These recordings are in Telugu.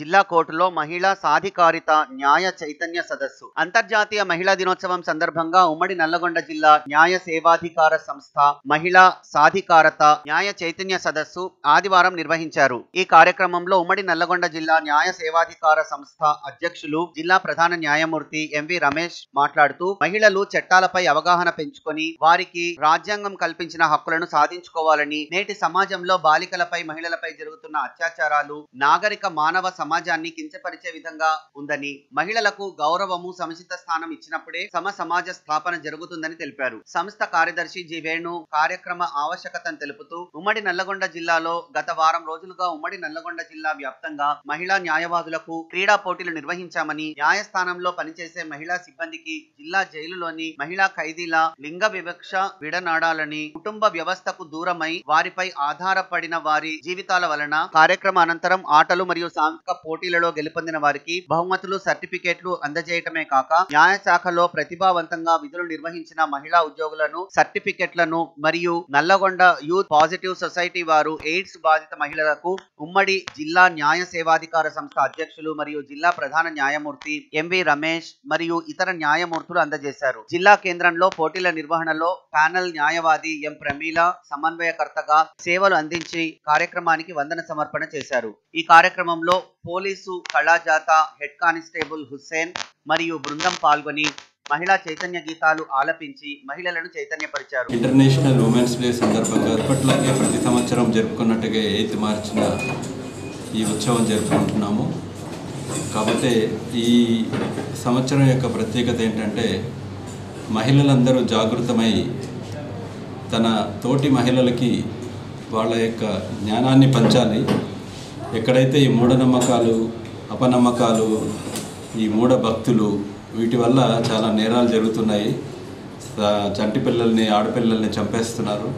జిల్లా కోర్టులో మహిళా సాధికారిత న్యాయ చైతన్య సదస్సు. అంతర్జాతీయ మహిళా దినోత్సవం సందర్భంగా ఉమ్మడి నల్లగొండ జిల్లా న్యాయ సేవాధికార సంస్థ మహిళా సాధికారత న్యాయ చైతన్య సదస్సు ఆదివారం నిర్వహించారు. ఈ కార్యక్రమంలో ఉమ్మడి నల్లగొండ జిల్లా న్యాయ సేవాధికార సంస్థ అధ్యక్షులు జిల్లా ప్రధాన న్యాయమూర్తి ఎంవి రమేష్ మాట్లాడుతూ మహిళలు చట్టాలపై అవగాహన పెంచుకొని వారికి రాజ్యాంగం కల్పించిన హక్కులను సాధించుకోవాలని నేటి సమాజంలో బాలికలపై మహిళలపై జరుగుతున్న అత్యాచారాలు నాగరిక మానవ సమాజాన్ని కించపరిచే విధంగా ఉందని మహిళలకు గౌరవము సముచిత స్థానం ఇచ్చినప్పుడే సమ సమాజ స్థాపన జరుగుతుందని తెలిపారు. సంస్థ కార్యదర్శి జి వేణు కార్యక్రమ ఆవశ్యకతను తెలుపుతూ ఉమ్మడి నల్లగొండ జిల్లాలో గత వారం రోజులుగా ఉమ్మడి నల్లగొండ జిల్లా వ్యాప్తంగా మహిళా న్యాయవాదులకు క్రీడా పోటీలు నిర్వహించామని న్యాయస్థానంలో పనిచేసే మహిళా సిబ్బందికి జిల్లా జైలులోని మహిళా ఖైదీల లింగ వివక్ష విడనాడాలని కుటుంబ వ్యవస్థకు దూరమై వారిపై ఆధారపడిన వారి జీవితాల వలన కార్యక్రమ అనంతరం ఆటలు మరియు సాంఘిక పోటీలలో గెలుపొందిన వారికి బహుమతులు సర్టిఫికేట్లు అందజేయటమే కాక న్యాయ శాఖలో ప్రతిభావంతంగా విధులు నిర్వహించిన మహిళా ఉద్యోగులను సర్టిఫికెట్లను మరియు నల్లగొండ యూత్ పాజిటివ్ సొసైటీ వారు ఎయిడ్స్ బాధిత మహిళలకు ఉమ్మడి జిల్లా న్యాయ సేవాధికార సంస్థ అధ్యక్షులు మరియు జిల్లా ప్రధాన న్యాయమూర్తి ఎంవి రమేష్ మరియు ఇతర న్యాయమూర్తులు అందజేశారు. జిల్లా కేంద్రంలో పోటీల నిర్వహణలో ప్యానల్ న్యాయవాది ఎం. ప్రమీల సమన్వయకర్తగా సేవలు అందించి కార్యక్రమానికి వందన సమర్పణ చేశారు. ఈ కార్యక్రమంలో పోలీసు కళాజాత హెడ్ కానిస్టేబుల్ హుస్సేన్ మరియు బృందం పాల్గొని మహిళా చైతన్య గీతాలు ఆలపించి మహిళలను చైతన్యపరిచారు. ఇంటర్నేషనల్ ఉమెన్స్ డే సందర్భంగా ఎప్పట్లాగే ప్రతి సంవత్సరం జరుపుకున్నట్టుగా ఎయిత్ మార్చిన ఈ ఉత్సవం జరుపుకుంటున్నాము. కాబట్టి ఈ సంవత్సరం యొక్క ప్రత్యేకత ఏంటంటే మహిళలందరూ జాగృతమై తన తోటి మహిళలకి వాళ్ళ యొక్క జ్ఞానాన్ని పంచాలి. ఎక్కడైతే ఈ మూఢనమ్మకాలు అపనమ్మకాలు ఈ మూఢ భక్తులు వీటి వల్ల చాలా నేరాలు జరుగుతున్నాయి. చంటి పిల్లల్ని ఆడపిల్లల్ని చంపేస్తున్నారు.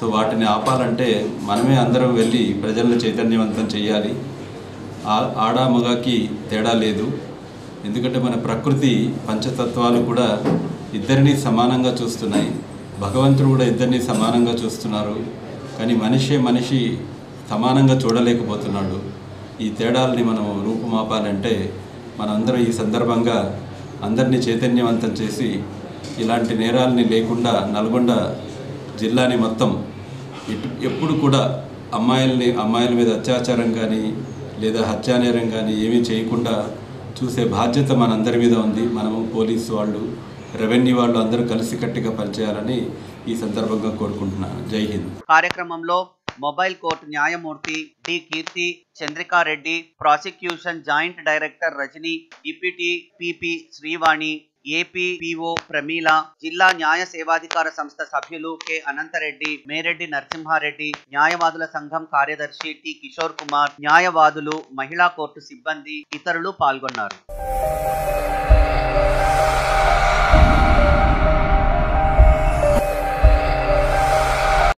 సో వాటిని ఆపాలంటే మనమే అందరం వెళ్ళి ప్రజలను చైతన్యవంతం చేయాలి ఆ- ఆడ మగకి తేడా లేదు. ఎందుకంటే మన ప్రకృతి పంచతత్వాలు కూడా ఇద్దరిని సమానంగా చూస్తున్నాయి. భగవంతుడు కూడా ఇద్దరిని సమానంగా చూస్తున్నారు. కానీ మనిషే మనిషి సమానంగా చూడలేకపోతున్నాడు. ఈ తేడాలని మనం రూపుమాపాలంటే మనందరం ఈ సందర్భంగా అందరినీ చైతన్యవంతం చేసి ఇలాంటి నేరాలని లేకుండా నల్గొండ జిల్లాని మొత్తం ఎప్పుడు కూడా అమ్మాయిల్ని అమ్మాయిల మీద అత్యాచారం కానీ లేదా హత్యానేరం కానీ ఏమీ చేయకుండా చూసే బాధ్యత మనందరి మీద ఉంది. మనము పోలీసు వాళ్ళు రెవెన్యూ వాళ్ళు అందరూ కలిసికట్టుగా పనిచేయాలని ఈ సందర్భంగా కోరుకుంటున్నాను. జై హింద్. కార్యక్రమంలో మొబైల్ కోర్టు న్యాయమూర్తి D Keerthi Chandrikareddy prosecution joint director Rajani deputy PP Srivani APPO Pramila జిల్లా న్యాయ సేవాధికార సంస్థ సభ్యులు కె అనంతరెడ్డి మేరెడ్డి నరసింహారెడ్డి న్యాయవాదుల సంఘం కార్యదర్శి టి కిషోర్ కుమార్ న్యాయవాదులు మహిళా కోర్టు సిబ్బంది ఇతరులు పాల్గొన్నారు.